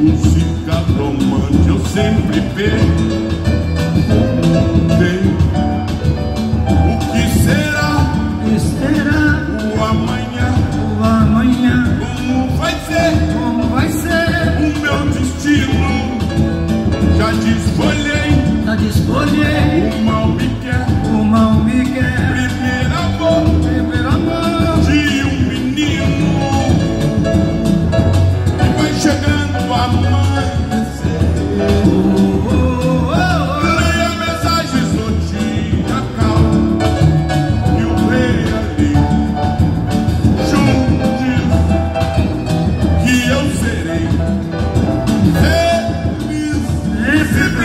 Música romântica eu sempre perco.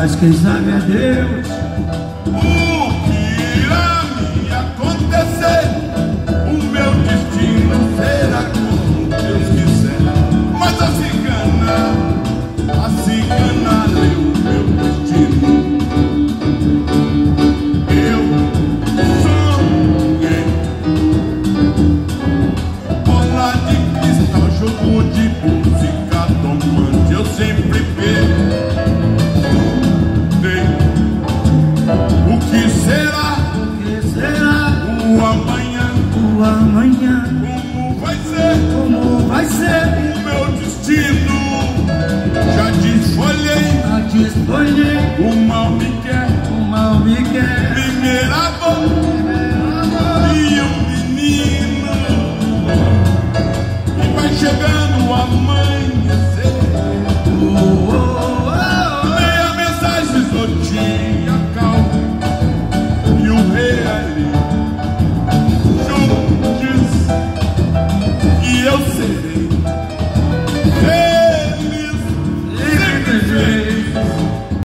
mas quem sabe é Deus. O que irá me acontecer? O meu destino será como Deus quiser. Mas a cigana, a cigana leu o meu destino. Eu sonhei. Bola de cristal, jogo de música, tomando eu sempre perco. será? O que será? O amanhã. O amanhã. Como vai ser? Como vai ser? O meu destino. Já desfolhei. Já desfolhei. O mal me quer. O mal me quer. Primeira mão. E um menino. E vai chegando a mãe.